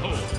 battle.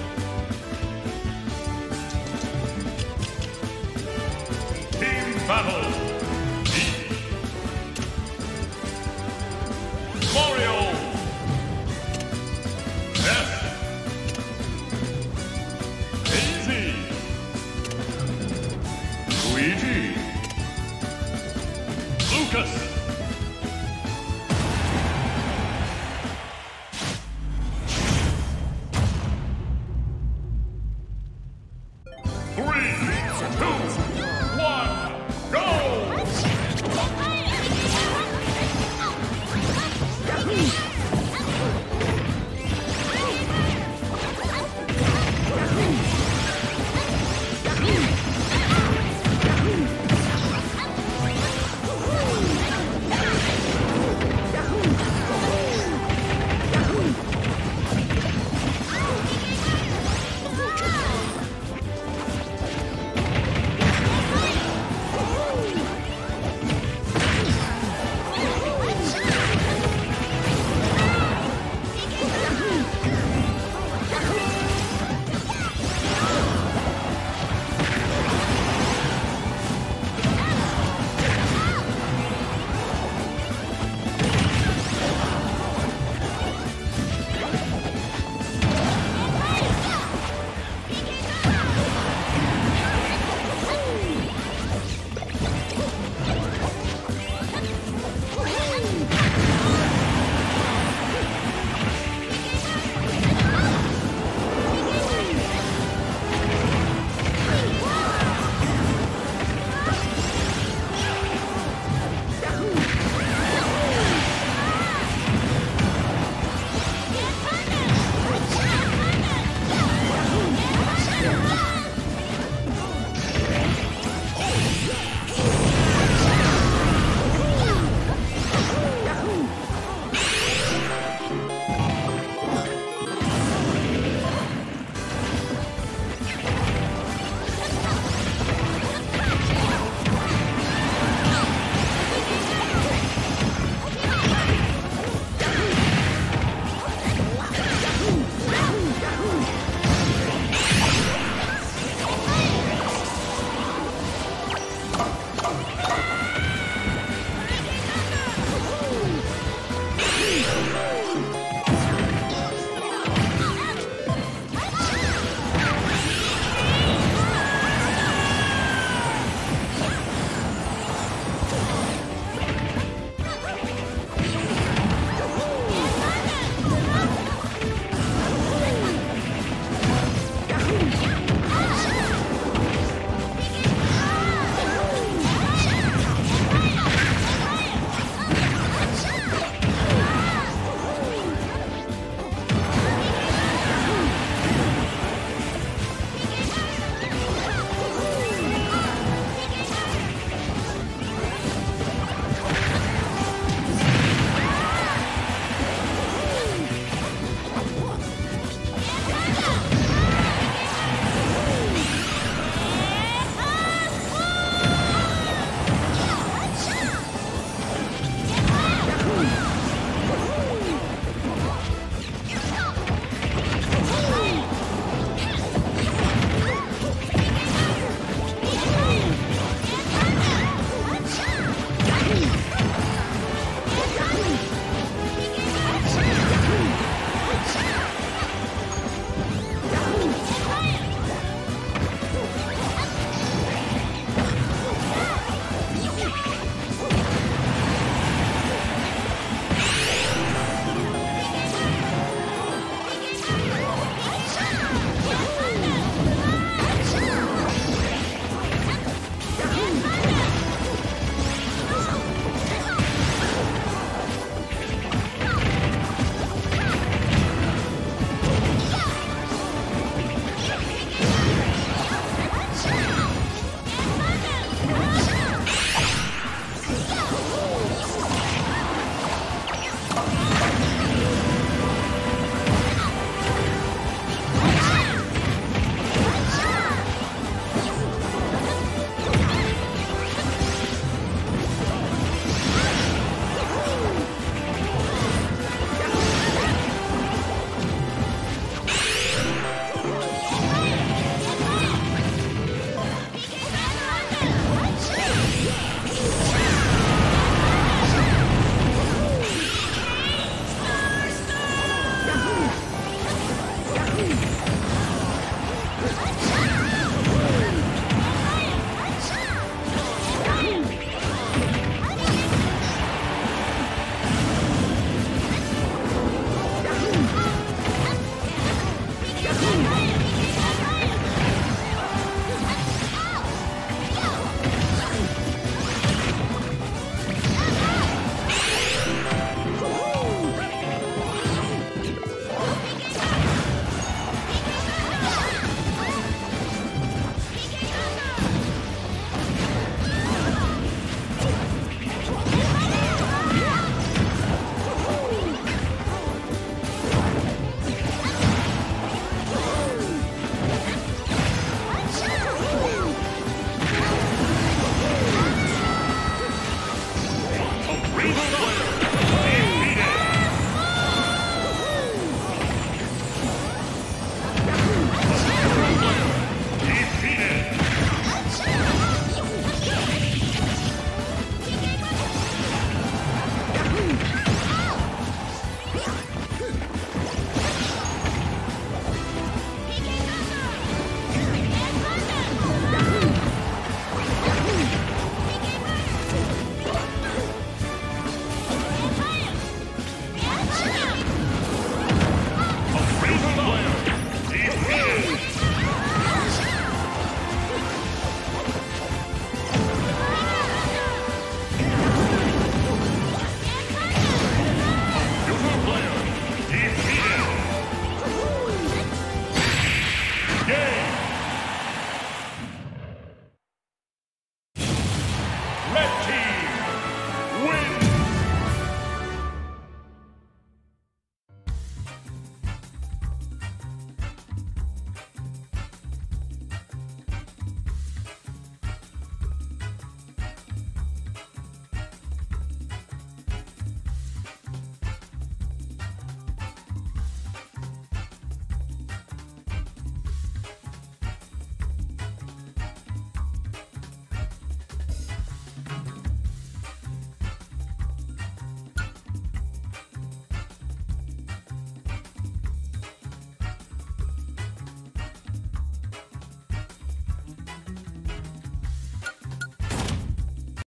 win.